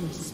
Killing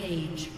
Rampage.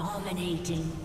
Dominating.